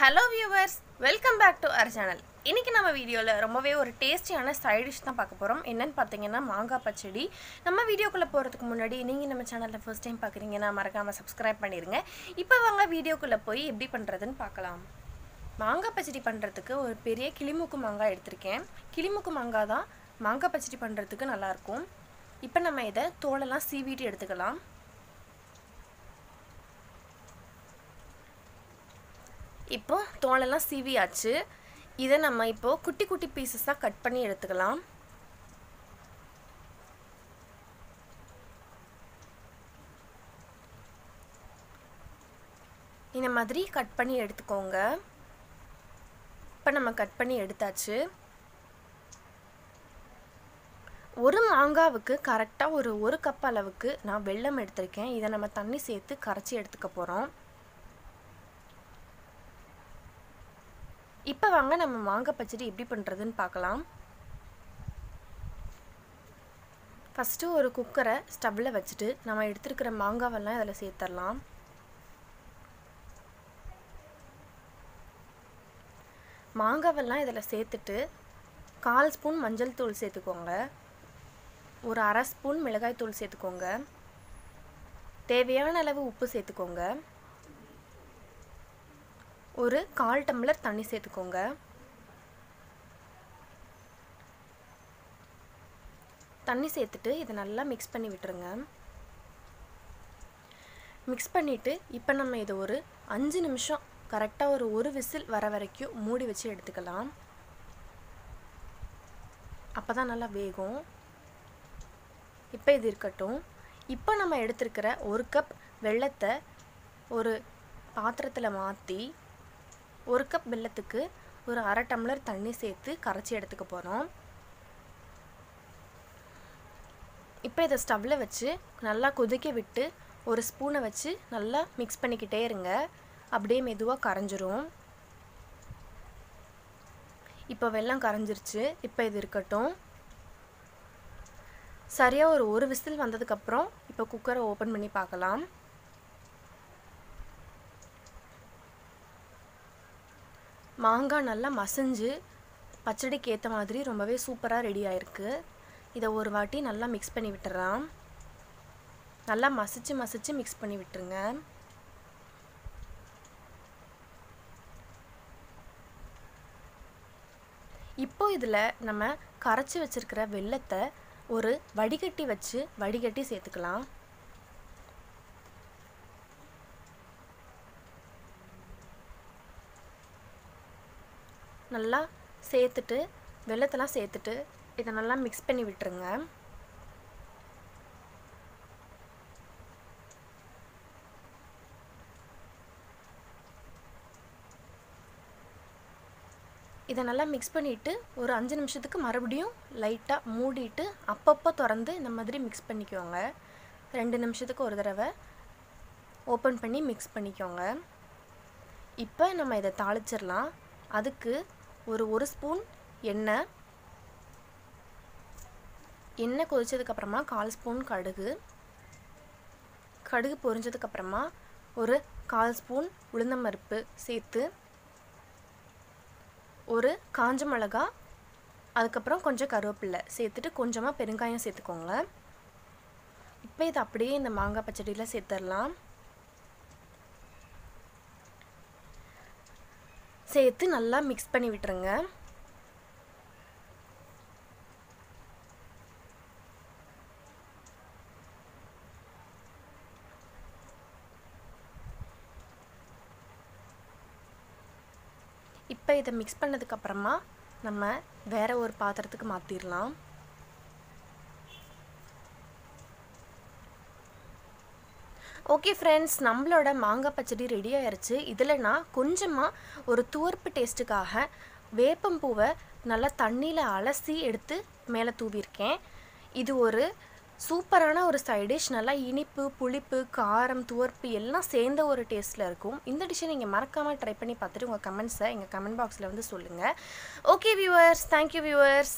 Hello viewers welcome back to our channel இன்றைக்கி நம்ம வீடியோவில் ரொம்பவே ஒரு டேஸ்டியான சைட் டிஷ் தான் பார்க்க போகிறோம் என்னென்னு பார்த்தீங்கன்னா மாங்காய் பச்சடி. நம்ம வீடியோக்குள்ளே போகிறதுக்கு முன்னாடி நீங்கள் நம்ம சேனலில் ஃபர்ஸ்ட் டைம் பார்க்குறீங்கன்னா மறக்காமல் சப்ஸ்கிரைப் பண்ணிடுங்க இப்போ வாங்க வீடியோக்குள்ளே போய் எப்படி பண்ணுறதுன்னு பார்க்கலாம். மாங்காய் பச்சடி பண்ணுறதுக்கு ஒரு பெரிய கிளிமுக்கு மாங்காய் எடுத்திருக்கேன். கிளிமுக்கு மாங்காய் தான் மாங்காய் பச்சடி பண்ணுறதுக்கு நல்லாயிருக்கும் இப்போ நம்ம இதை தோலெல்லாம் சீவிட்டு எடுத்துக்கலாம். இப்போ தோலெல்லாம் சீவியாச்சு. இதை நம்ம இப்போ குட்டி குட்டி பீசஸாக கட் பண்ணி எடுத்துக்கலாம். இந்த மாதிரி கட் பண்ணி எடுத்துக்கோங்க. இப்போ நம்ம கட் பண்ணி எடுத்தாச்சு. ஒரு மாங்காவுக்கு கரெக்டாக ஒரு ஒரு கப் அளவுக்கு நான் வெல்லம் எடுத்திருக்கேன். இதை நம்ம தண்ணி சேர்த்து கரைச்சி எடுத்துக்க போகிறோம் இப்போ வாங்க நம்ம மாங்காய் பச்சடி எப்படி பண்ணுறதுன்னு பார்க்கலாம். ஃபஸ்ட்டு ஒரு குக்கரை ஸ்டவ்வில் வச்சுட்டு நம்ம எடுத்துருக்கிற மாங்காவெல்லாம் இதில் சேர்த்துடலாம் மாங்காவெல்லாம் இதில் சேர்த்துட்டு கால் ஸ்பூன் மஞ்சள் தூள் சேர்த்துக்கோங்க. ஒரு அரை ஸ்பூன் மிளகாய் தூள் சேர்த்துக்கோங்க. தேவையான அளவு உப்பு சேர்த்துக்கோங்க. ஒரு கால் டம்ளர் தண்ணி சேர்த்துக்கோங்க. தண்ணி சேர்த்துட்டு இதை நல்லா மிக்ஸ் பண்ணி விட்டுருங்க. மிக்ஸ் பண்ணிவிட்டு இப்போ நம்ம இதை ஒரு அஞ்சு நிமிஷம் கரெக்டாக ஒரு ஒரு விசில் வர வரைக்கும் மூடி வச்சு எடுத்துக்கலாம். அப்போ தான் நல்லா வேகும். இப்போ இது இருக்கட்டும். இப்போ நம்ம எடுத்துருக்கிற ஒரு கப் வெள்ளத்தை ஒரு பாத்திரத்தில் மாற்றி ஒரு கப் வெல்லத்துக்கு ஒரு அரை டம்ளர் தண்ணி சேர்த்து கரைச்சி எடுத்துக்க போகிறோம் இப்போ இதை ஸ்டவ்வில் வச்சு நல்லா கொதிக்க விட்டு ஒரு ஸ்பூனை வச்சு நல்லா மிக்ஸ் பண்ணிக்கிட்டே இருங்க. அப்படியே மெதுவாக கரைஞ்சிரும். இப்போ வெள்ளம் கரைஞ்சிருச்சு. இப்போ இது இருக்கட்டும். சரியாக ஒரு ஒரு விசில் வந்ததுக்கப்புறம் இப்போ குக்கரை ஓப்பன் பண்ணி பார்க்கலாம். மாங்காய் நல்லா மசிஞ்சு பச்சடிக்கு ஏற்ற மாதிரி ரொம்பவே சூப்பராக ரெடி ஆயிருக்கு. இதை ஒரு வாட்டி நல்லா மிக்ஸ் பண்ணி விட்டுறலாம். நல்லா மசிச்சு மசிச்சு மிக்ஸ் பண்ணி விட்டுருங்க. இப்போ இதில் நம்ம கரைச்சி வச்சுருக்கிற வெள்ளத்தை ஒரு வடிகட்டி வச்சு வடிகட்டி சேர்த்துக்கலாம். நல்லா சேர்த்துட்டு வெள்ளத்தெல்லாம் சேர்த்துட்டு இதை நல்லா மிக்ஸ் பண்ணி விட்டுருங்க. இதை நல்லா மிக்ஸ் பண்ணிவிட்டு ஒரு அஞ்சு நிமிஷத்துக்கு மறுபடியும் லைட்டாக மூடிட்டு அப்பப்போ திறந்து இந்த மாதிரி மிக்ஸ் பண்ணிக்கோங்க. ரெண்டு நிமிஷத்துக்கு ஒரு தடவை ஓப்பன் பண்ணி மிக்ஸ் பண்ணிக்கோங்க. இப்போ நம்ம இதை தாளிச்சிடலாம். அதுக்கு ஒரு ஒரு ஸ்பூன் எண்ணெய் எண்ணெய் கொதிச்சதுக்கப்புறமா கால் ஸ்பூன் கடுகு. கடுகு பொரிஞ்சதுக்கப்புறமா ஒரு கால் ஸ்பூன் உளுந்தம்பருப்பு சேர்த்து ஒரு காஞ்ச மிளகா அதுக்கப்புறம் கொஞ்சம் கருவேப்பில்லை சேர்த்துட்டு கொஞ்சமாக பெருங்காயம் சேர்த்துக்கோங்க. இப்போ இதை அப்படியே இந்த மாங்காய் பச்சடியில் சேர்த்துடலாம். சேர்த்து நல்லா மிக்ஸ் பண்ணி விட்டுருங்க. இப்போ இதை மிக்ஸ் பண்ணதுக்கப்புறமா நம்ம வேறு ஒரு பாத்திரத்துக்கு மாற்றிடலாம் ஓகே ஃப்ரெண்ட்ஸ் நம்மளோட மாங்காய் பச்சடி ரெடி ஆயிடுச்சு இதில் நான் கொஞ்சமாக ஒரு துவர்ப்பு டேஸ்ட்டுக்காக வேப்பம்பூவை நல்லா தண்ணியில் அலசி எடுத்து மேலே தூவியிருக்கேன். இது ஒரு சூப்பரான ஒரு சைட் டிஷ் நல்லா இனிப்பு புளிப்பு காரம் துவர்ப்பு எல்லாம் சேர்ந்த ஒரு டேஸ்ட்டில் இருக்கும். இந்த டிஷ்ஷை நீங்கள் மறக்காமல் ட்ரை பண்ணி பார்த்துட்டு உங்கள் கமெண்ட்ஸை எங்கள் கமெண்ட் பாக்ஸில் வந்து சொல்லுங்கள் ஓகே வியூவர்ஸ் தேங்க்யூ வியூவர்ஸ்